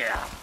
Yeah.